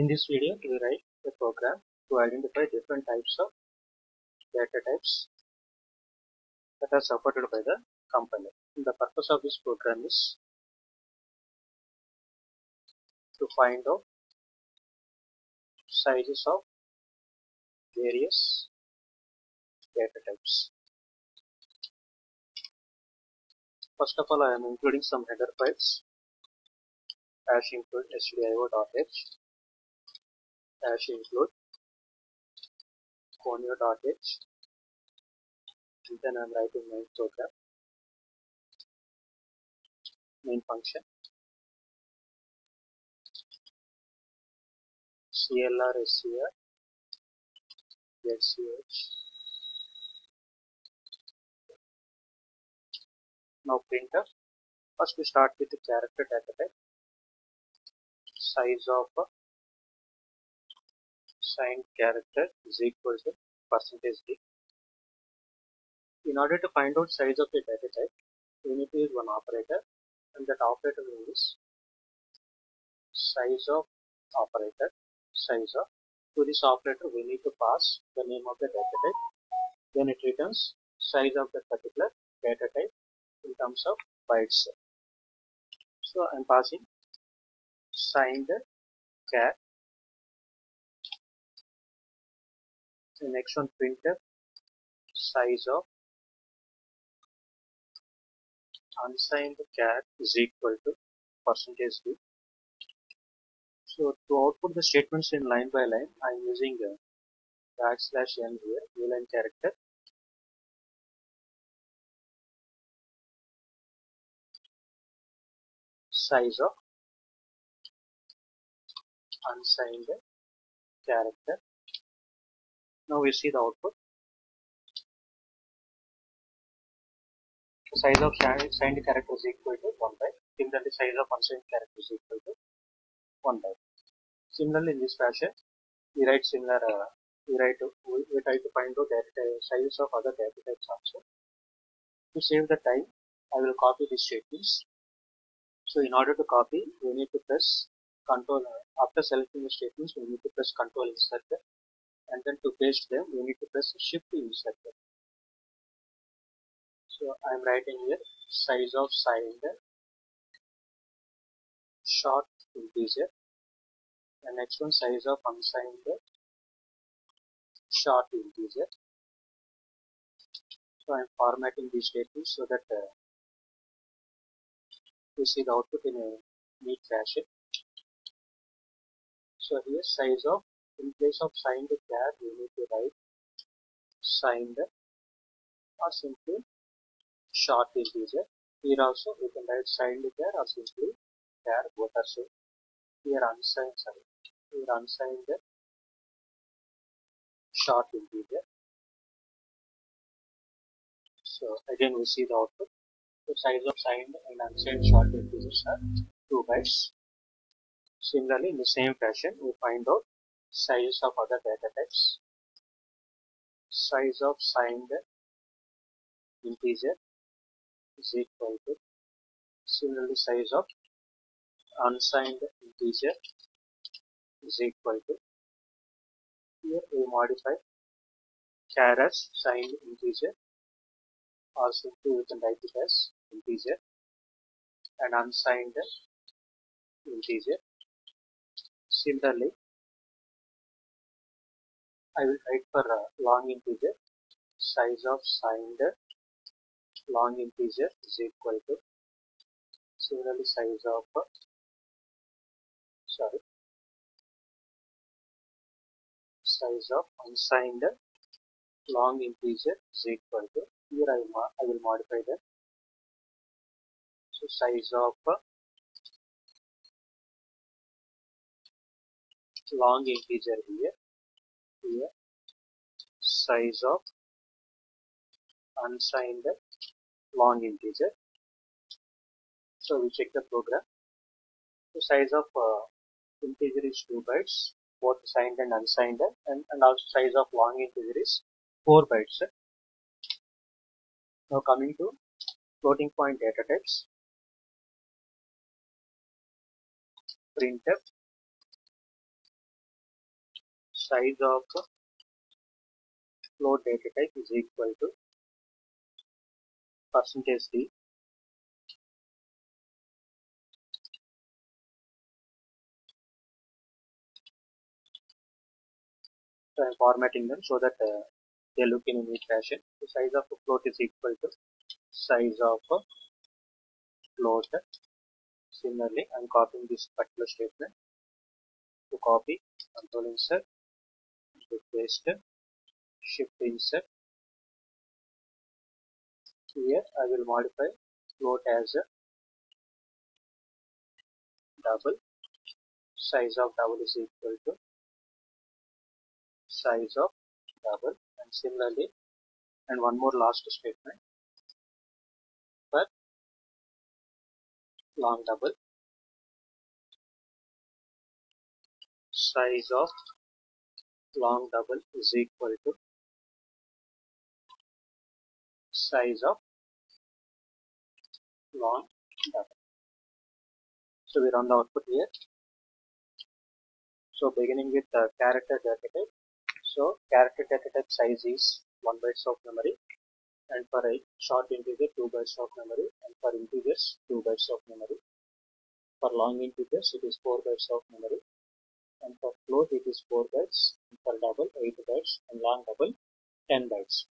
In this video, we write a program to identify different types of data types that are supported by the compiler. And the purpose of this program is to find out sizes of various data types. First of all, I am including some header files as include stdio.h hash include conio.h and then I'm writing main program. Main function. Clr scr sch now printf. First we start with the character data type size of a signed character is equal to percentage d. In order to find out size of the data type, we need to use one operator and that operator is size of operator, size of. To this operator we need to pass the name of the data type, then it returns size of the particular data type in terms of bytes. So I am passing signed char the next one printf size of unsigned char is equal to percentage d so to output the statements in line by line i am using backslash n here boolean character. Size of unsigned character. Now we see the output. The size of signed character is equal to 1 byte. Similarly, size of unsigned character is equal to 1 byte. Similarly, in this fashion, we write similar. Uh, we write we, we try to find out data size of other data types also. To save the time, I will copy these statements. So in order to copy, we need to press control after selecting the statements we need to press control insert and then to paste them we need to press shift insert them. So i am writing here size of cylinder short integer the next one size of unsigned short integer. So i am formatting these statements so that uh, you see the output in a neat fashion. So here size of in place of signed char we need to write signed or simply short integer. Here also we can write signed char or simply char both are same. Here unsigned sorry. Here unsigned short integer. So again we see the output. The size of signed and unsigned short integers are 2 bytes. Similarly, in the same fashion, we find out sizes of other data types. Size of signed integer is equal to similarly size of unsigned integer is equal to here we modify char as signed integer or simply we can write it as integer and unsigned integer Similarly, I will write for a long integer. Size of signed long integer is equal to similarly size of uh, sorry size of unsigned long integer is equal to here I, I will modify that. So size of uh, long integer here here. Size of unsigned long integer. So we check the program. The size of uh, integer is 2 bytes both signed and unsigned and, and also size of long integer is 4 bytes. Now coming to floating point data types. Printf size of float data type is equal to percentage d so I'm formatting them so that uh, they look in a neat fashion. The size of float is equal to size of float. Similarly, I'm copying this particular statement to copy, control insert, paste, shift insert. Here I will modify float as a double. Size of double is equal to size of double and similarly and one more last statement for long double size of long double is equal to size of long double. So we run the output here. So beginning with the character data type so character data type size is 1 bytes of memory and for a short integer 2 bytes of memory and for integers 2 bytes of memory. For long integers it is 4 bytes of memory and for float it is 4 bytes and for double 8 bytes and long double 10 bytes.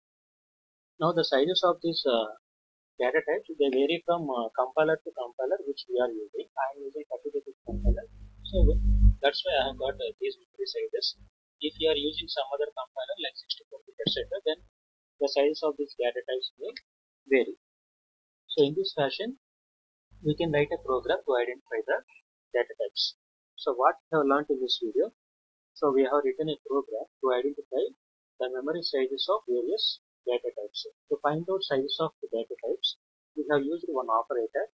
Now the sizes of these uh, data types they vary from uh, compiler to compiler which we are using. I am using 32 bit compiler so that's why I have got uh, these memory sizes if you are using some other compiler like 64-bit etc., then the size of these data types may vary. So in this fashion, we can write a program to identify the data types. So what we have learned in this video, so we have written a program to identify the memory sizes of various data types. To find out sizes of the data types, we have used one operator.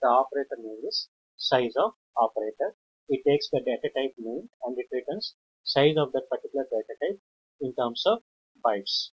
The operator name is size of operator. It takes the data type name and it returns size of that particular data type in terms of bytes.